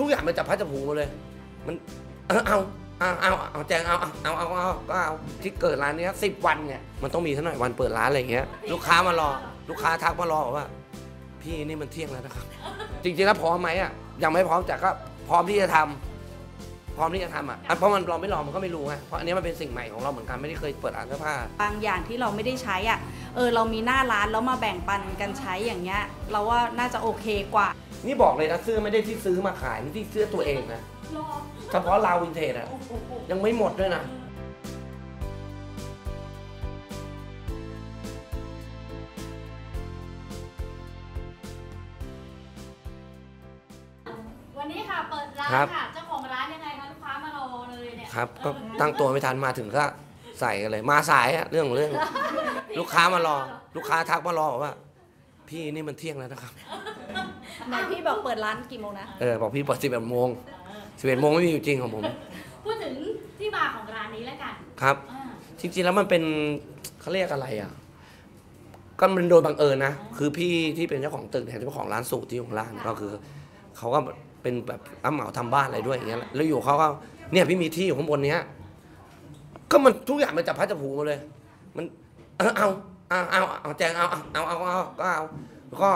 ทุกอย่างมันจับพัดจับผูหมดเลย มันเออเอาเอาเอาเอาแจงเอาเอาเอาเอาเอาก็เอาที่เกิดร้านเนี้สิบวันเนี่ยมันต้องมีสักหน่อยวันเปิดร้านอะไรอย่างเงี้ย ลูกค้ามารอ ลูกค้าทักมารอบอกว่า พี่นี่มันเที่ยงแล้วนะครับ จริงๆแล้วพร้อมไหมอะยังไม่พร้อมแต่ก็พร้อมที่จะทำพ ร้อมที่จะทำอะอะเพราะมันเราไม่ลองมันก็ไม่รู้ไงเพราะอันนี้มันเป็นสิ่งใหม่ของเราเหมือนกันไม่ได้เคยเปิดร้านเสื้อผ้าบางอย่างที่เราไม่ได้ใช้อะเออเรามีหน้าร้านแล้วมาแบ่งปันกันใช้อย่างเงี้ย เราว่าน่าจะโอเคกว่า นี่บอกเลยนะเสื้อไม่ได้ที่ซื้อมาขายนี่ที่เสื้อตัวเองนะเฉพาะลาววินเทจอะยังไม่หมดด้วยนะวันนี้ค่ะเปิดร้านครับค่ะ ครับ ก็ตั้งตัวไม่ทันมาถึงก็ใส่กันเลย มาสายอะเรื่องของเรื่อง ลูกค้ามารอ ลูกค้าทักมารอบอกว่า พี่นี่มันเที่ยงแล้วนะครับ ไหนพี่บอกเปิดร้านกี่โมงนะ เออบอกพี่เปิดสิบเอ็ดโมงสิบเอ็ดโมงไม่มีอยู่จริงของผม พูดถึงที่มาของร้านนี้แล้วกันครับอ่าจริงๆแล้วมันเป็นเขาเรียกอะไรอะก็มันโดยบังเอิญนะ คือพี่ที่เป็นเจ้าของตึกเนี่ยเจ้าของร้านสูตรที่อยู่ข้างล่างเนี่ยก็คือเขาก็เป็นแบบรับเหมาทำบ้านอะไรด้วยอย่างเงี้ยแล้วอยู่เขาก็ เนี่ยพี่มีที่อยู่ข้างบนเนี้ยก็มันทุกอย่างมันจับพัดจับผูหมดเลย มันเออเอาเอาเอาเอาแจงเอาเอาเอาเอาเอาก็เอาแล้วก็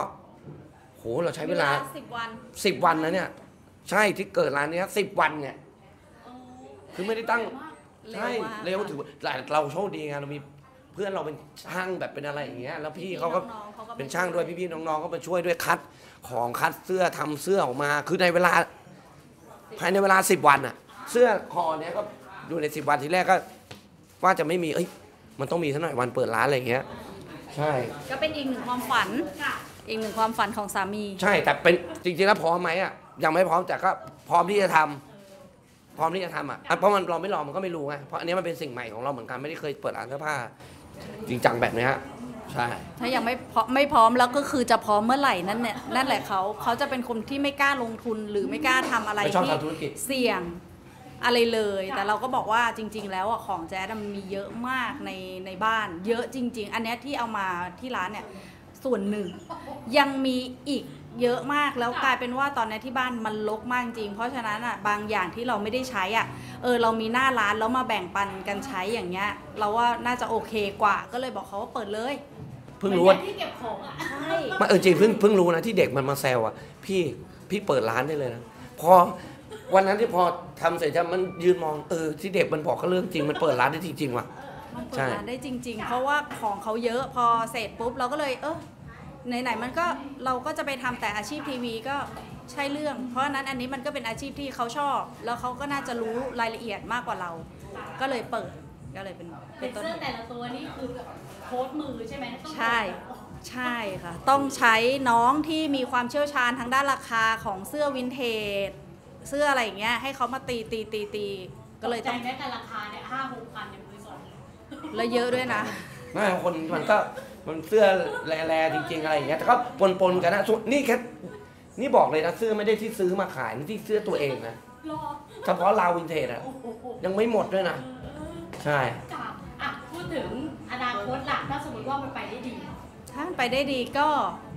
โหเราใช้เวลาสิบวันสิบวันนะเนี่ย ใช่ที่เกิดร้านเนี้ยสิบวันเนี่ยโอ้คือไม่ได้ตั้งเร็วใช่มากเร็วถือว่าแต่เราโชคดีไงเรามีเพื่อนเราเป็นช่างแบบเป็นอะไรอย่างเงี้ยแล้วพี่เขาก็น้องๆเขาก็เป็นช่างด้วยพี่ๆน้องๆก็มาช่วยด้วยคัดของคัดเสื้อทำเสื้อออกมา คือในเวลา ภายในเวลาสิบวันอะ เสื้อคอเนี้ยก็อยู่ในสิบวันทีแรกก็ว่าจะไม่มีเอ้ยมันต้องมีสักหน่อยวันเปิดร้านอะไรอย่างเงี้ย ใช่ ก็เป็นอีกหนึ่งความฝันค่ะอีกหนึ่งความฝันของสามี ใช่แต่เป็นจริงๆแล้วพร้อมไหมอะยังไม่พร้อมแต่ก็พร้อมที่จะทำพร้อมที่จะทำอะอะเพราะมันเราไม่ลองมันก็ไม่รู้ไงเพราะอันนี้มันเป็นสิ่งใหม่ของเราเหมือนกันไม่ได้เคยเปิดร้านเสื้อผ้า จริงจังแบบเนี้ยใช่ ถ้ายังไม่พร้อมไม่พร้อมแล้วก็คือจะพร้อมเมื่อไหร่นั่นเนี่ยนั่นแหละเขาเขาจะเป็นคนที่ไม่กล้าลงทุนหรือไม่กล้าทำอะไรไม่ชอบที่ทำธุรกิจ เสี่ยง อะไรเลย แต่เราก็บอกว่าจริง ๆ แล้วอะของแจ๊ดอะมันมีเยอะมากในในบ้าน เยอะจริง ๆ อันเนี้ยที่เอามาที่ร้านเนี่ยส่วนหนึ่ง ยังมีอีกเยอะมากแล้วกลายเป็นว่าตอนนี้ที่บ้านมันรกมากจริง เพราะฉะนั้นอะบางอย่างที่เราไม่ได้ใช้อะเออเรามีหน้าร้านแล้วมาแบ่งปันกันใช้อย่างเงี้ย เราว่าน่าจะโอเคกว่าก็เลยบอกเขาว่าเปิดเลย เพิ่งรู้ว่าหมือนที่เก็บของอะใช่มาเออจริงเพิ่งเพิ่งรู้นะที่เด็กมันมาแซวอะพี่พี่เปิดร้านได้เลยนะพอ วันนั้นที่พอทำเสร็จจะมันยืนมองเออที่เด็กมันบอกก็เรื่องจริงมันเปิดร้านได้จริงๆว่ะ มันเปิใช่ดร้านได้จริง ๆ เพราะว่าของเขาเยอะพอเสร็จปุ๊บเราก็เลยเออไหนๆมันก็เราก็จะไปทำแต่อาชีพทีวีก็ใช่เรื่อง เพราะฉะนั้นอันนี้มันก็เป็นอาชีพที่เขาชอบ แล้วเขาก็น่าจะรู้รายละเอียดมากกว่าเรา ก็เลยเปิดก็เลยเป็นเป็เป็นนต้นเสื้อแต่ละตัวนี่คือโค้ดมือใช่ไหมต้องใช่ใช่ค่ะ ต้องใช้น้องที่มีความเชี่ยวชาญทางด้านราคาของเสื้อวินเทจ เสื้ออะไรอย่างเงี้ยให้เขามาตีตีตีตีก็เลยใจต้องแม้แต่ราคาเนี่ยห้าหกพันเนี่ยมือสองแล้วเยอะด้วยนะ ไม่บางคนมันก็มันเสื้อแร่ๆจริงๆอะไรอย่างเงี้ยแต่ก็ปนๆกันนะส่วนนี่แค่นี่บอกเลยนะเสื้อไม่ได้ที่ซื้อมาขายนี่ที่เสื้อตัวเองนะรอเฉพาะลาววินเทจอะโอ้โหยังไม่หมดด้วยนะใช่กับอะพูดถึงอนาคตล่ะถ้าสมมติว่ามันไปได้ดี ถ้ามันไปได้ดีก็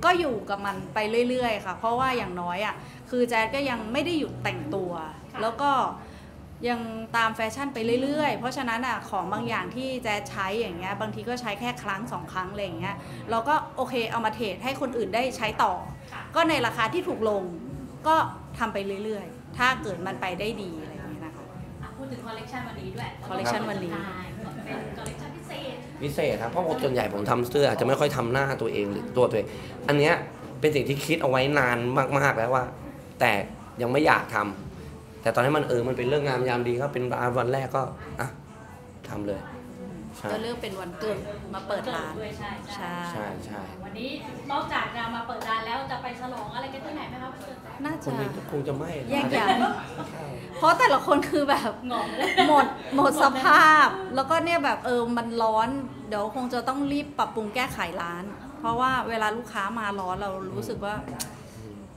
ก็อยู่กับมันไปเรื่อยๆ ค่ะ เพราะว่าอย่างน้อยอะคือแจ๊ดก็ยังไม่ได้หยุดแต่งตัวค่ะแล้วก็ยังตามแฟชั่นไปเรื่อยๆ เพราะฉะนั้นอะของบางอย่างที่แจ๊ดใช้อย่างเงี้ยบางทีก็ใช้แค่ครั้งสองครั้งอะไรอย่างเงี้ยเราก็โอเคเอามาเทรดให้คนอื่นได้ใช้ต่อค่ะก็ในราคาที่ถูกลงก็ทำไปเรื่อยๆ ถ้าเกิดมันไปได้ดีอะไรอย่างเงี้ยนะคะอะพูดถึงคอลเลกชันวันนี้ด้วยคอลเลกชันวันนี้ใช่เป็นคอลเลกชันพิ เศษพิเศษครับเพราะส่วนใหญ่ผมทำเสื้อจะไม่ค่อยทำหน้าตัวเองหรือตัวตัวเอง อันเนี้ยเป็นสิ่งที่คิดเอาไว้นานมากๆแล้วว่า แต่ยังไม่อยากทำแต่ตอนนี้มันเออมันเป็นเรื่องงามยามดีก็เป็นวันแรกก็อะทำเลย ก็เลือกเป็นวันเกิดมาเปิดร้านด้วยใช่ใช่ใช่ใช่ใช่วันนี้นอกจากจะมาเปิดร้านแล้วจะไปฉลองอะไรกันที่ไหนไหมคะพี่เฟิร์นน่าคจะนนี้คงจะไม่นะแยกย้ายใช่เพราะแต่ละคนคือแบบงงเลยหมดหมดสภาพ แล้วก็เนี่ยแบบเออมันร้อน เดี๋ยวคงจะต้องรีบปรับปรุงแก้ไขร้าน เพราะว่าเวลาลูกค้ามาร้อนเรารู้สึกว่า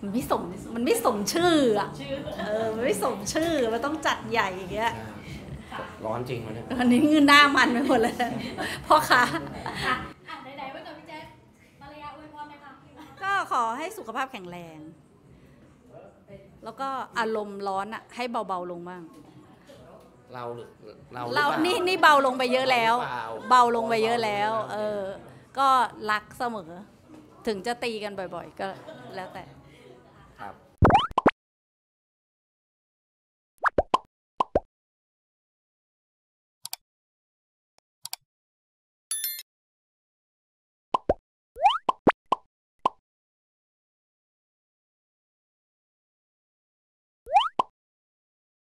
มันไม่สมมันไม่สมชื่ออะชื่อเออมันไม่สมชื่อมันต้องจัดใหญ่อย่างเงี้ยใช่ ร้อนจริงวันนี้วันนี้เงินหน้ามันไปหมดเลยพ่อค้าอะอะไหนๆไว้กับพี่แจ๊คภรรยาอวยพรเลยค่ะก็ขอให้สุขภาพแข็งแรง แล้วก็อารมณ์ร้อนอะให้เบาๆลงบ้าง เราหรือเราหรือเราปล่นี่นี่เบาลงไปเยอะแล้วเราหรือเปล่าเบาลงไปเยอะแล้วเบาลงไปเยอะเออ ก็รักเสมอ ถึงจะตีกันบ่อย ๆ ก็แล้วแต่